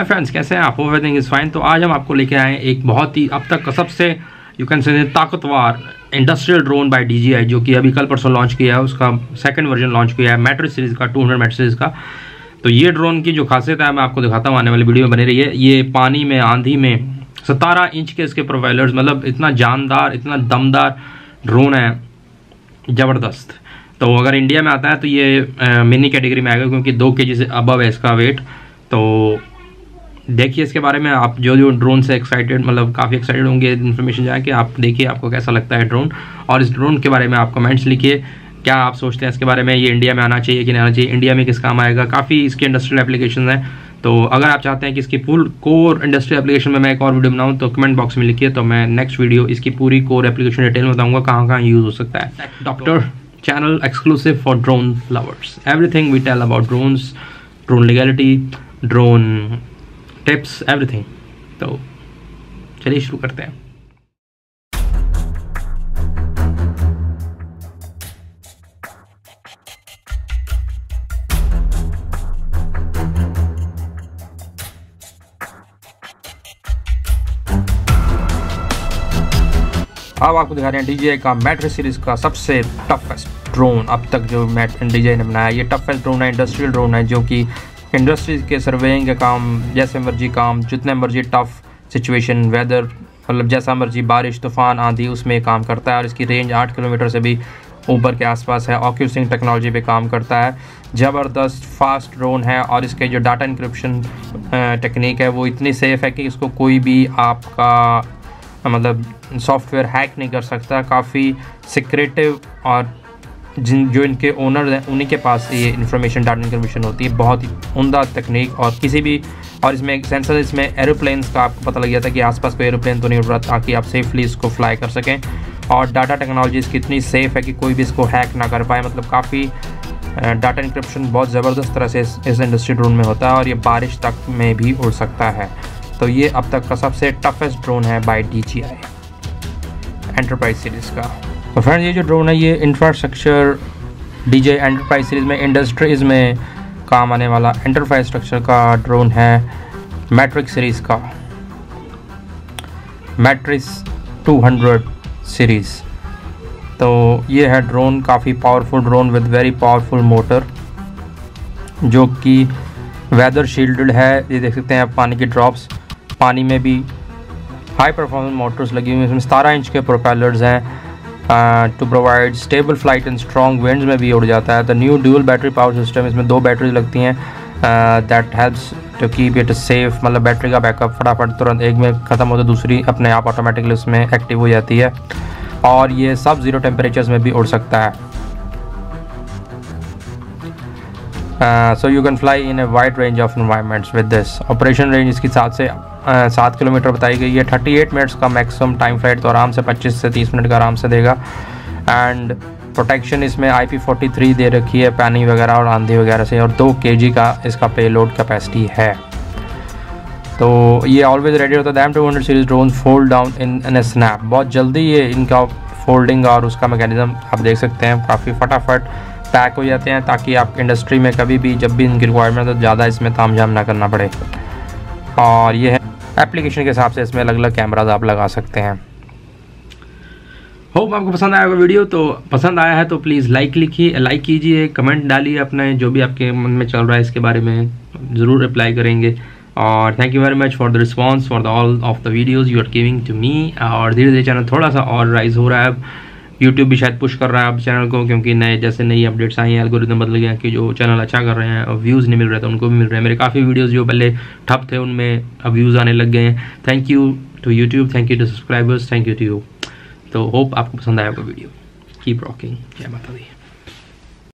Hi friends कैसे हैं आप? होप इज़ फाइन तो आज हम आपको लेके आए एक बहुत ही अब तक का सबसे यू कैन से ताकतवर इंडस्ट्रियल ड्रोन बाय डीजीआई जो कि अभी कल परसों लॉन्च किया है। उसका सेकंड वर्जन लॉन्च किया है मैट्रिक सीरीज़ का 200 हंड्रेड सीरीज़ का। तो ये ड्रोन की जो खासियत है, मैं आपको दिखाता हूँ, आने वाली वीडियो में बनी रही है। ये पानी में, आंधी में सतारह इंच के इसके प्रोफाइलर्स मतलब इतना जानदार, इतना दमदार ड्रोन है। ज़बरदस्त। तो अगर इंडिया में आता है तो ये मिनी कैटेगरी में आएगा, क्योंकि दो के से अबव है इसका वेट तो देखिए इसके बारे में आप जो जो ड्रोन से एक्साइटेड मतलब काफ़ी एक्साइटेड होंगे इन्फॉर्मेशन जाए कि आप देखिए आपको कैसा लगता है ड्रोन और इस ड्रोन के बारे में आप कमेंट्स लिखिए क्या आप सोचते हैं इसके बारे में ये इंडिया में आना चाहिए कि नहीं आना चाहिए इंडिया में किस काम आएगा? काफ़ी इसके इंडस्ट्रियल एप्लीकेशन हैं। तो अगर आप चाहते हैं कि इसकी फुल कोर इंडस्ट्रियल एप्लीकेशन में मैं एक और वीडियो बनाऊँ तो कमेंट बॉक्स में लिखिए तो मैं नेक्स्ट वीडियो इसकी पूरी कोर एप्लीकेशन डिटेल में बताऊँगा कहाँ कहाँ यूज़ हो सकता है। Doctor channel exclusive for drone lovers everything we tell about drones drone legality drone tips everything तो चलिए शुरू करते हैं। अब आपको दिखा रहे हैं डी का मेट्रिक सीरीज़ का सबसे टफेस्ट ड्रोन अब तक जो मैट डी ने बनाया, ये टफेस्ट ड्रोन है इंडस्ट्रियल ड्रोन है, जो कि इंडस्ट्रीज़ के सर्वेइंग के काम, जैसे मर्ज़ी काम, जितने मर्ज़ी टफ सिचुएशन वेदर मतलब जैसा मर्ज़ी बारिश, तूफ़ान आंधी उसमें काम करता है और इसकी रेंज आठ किलोमीटर से भी ऊपर के आसपास है। ऑक्यूसिंग टेक्नोलॉजी पे काम करता है। ज़बरदस्त फास्ट ड्रोन है और इसके जो डाटा इंक्रिप्शन टेक्निक है, वो इतनी सेफ़ है कि इसको कोई भी आपका मतलब सॉफ्टवेयर हैक नहीं कर सकता। काफ़ी सिक्रेटिव और जिन जो इनके ओनर हैं उन्हीं के पास ये इन्फॉर्मेशन डाटा इन्फॉर्मेशन होती है। बहुत ही उमदा तकनीक और किसी भी और इसमें एक सेंसर इसमें एरोप्लेन्स का आपको पता लग जाता है कि आसपास कोई एरोप्लेन तो नहीं उड़ रहा ताकि आप सेफली इसको फ्लाई कर सकें। और डाटा टेक्नोलॉजी इसकी इतनी सेफ़ है कि कोई भी इसको हैक ना कर पाए। मतलब काफ़ी डाटा इंक्रिप्शन बहुत ज़बरदस्त तरह से इस, इस इंडस्ट्री ड्रोन में होता है और ये बारिश तक में भी उड़ सकता है। तो ये अब तक का सबसे टफेस्ट ड्रोन है by D G I enterprise series का। तो फ्रेंड्स ये जो ड्रोन है, ये infrastructure D J enterprise series में इंडस्ट्रीज़ में काम आने वाला एंटरप्राइज स्ट्रक्चर का ड्रोन है मैट्रिक सीरीज़ का। मैट्रिक्स 200 सीरीज़ तो ये है ड्रोन काफ़ी powerful drone with very powerful motor जो कि वेदर शील्डेड है। ये देख सकते हैं आप पानी की ड्रॉप्स पानी में भी हाई परफॉर्मेंस मोटर्स लगी हुई हैं इसमें सतारह इंच के प्रोपेलर्स हैं। To provide stable flight and strong winds में भी उड़ जाता है। The new dual battery power system इसमें दो बैटरीज लगती हैं that helps to keep it safe मतलब बैटरी का बैकअप फटाफट तुरंत एक में ख़त्म होता दूसरी अपने आप ऑटोमेटिकली उसमें एक्टिव हो जाती है। और ये सब ज़ीरो टेम्परेचर्स में भी उड़ सकता है। So you can fly in a wide range of environments with this operation range इसकी सात से सात किलोमीटर बताई गई है। थर्टी एट मिनट्स का मैक्सिमम टाइम फ़्लाइट तो आराम से पच्चीस से तीस मिनट का आराम से देगा। एंड प्रोटेक्शन इसमें आई पी फोर्टी थ्री दे रखी है, पानी वगैरह और आंधी वगैरह से, और दो के जी का इसका पे लोड कैपेसिटी है। तो ये ऑलवेज रेडी होता है। The M two hundred series drone fold down in in snap बहुत जल्दी ये इनका फोल्डिंग और उसका मैकेनिज्म आप देख सकते हैं। काफ़ी फटाफट पैक हो जाते हैं ताकि आप इंडस्ट्री में कभी भी जब भी इनकी रिक्वायरमेंट हो तो ज़्यादा इसमें ताम झाम ना करना पड़े। और ये है एप्लीकेशन के हिसाब से इसमें अलग अलग कैमराज आप लगा सकते हैं। होप आपको पसंद आया होगा वीडियो तो पसंद आया है तो प्लीज़ लाइक लिखिए लाइक कीजिए कमेंट डालिए अपने, जो भी आपके मन में चल रहा है इसके बारे में, ज़रूर रिप्लाई करेंगे। और thank you very much for the response for the all of the videos you are giving to me और धीरे धीरे चैनल थोड़ा सा और राइज हो रहा है यूट्यूब भी शायद पुश कर रहा है अब चैनल को, क्योंकि नए, जैसे नई अपडेट्स आई हैं एल्गोरिदम बदल गया कि जो चैनल अच्छा कर रहे हैं, और व्यूज़ नहीं मिल रहे थे उनको भी मिल रहे हैं। मेरे काफ़ी वीडियोज़ जो पहले ठप थे, उनमें अब व्यूज़ आने लग गए हैं। Thank you to YouTube thank you to subscribers thank you to you तो होप आपको पसंद आया होगा वीडियो कीप रॉकिंग जय माता दी.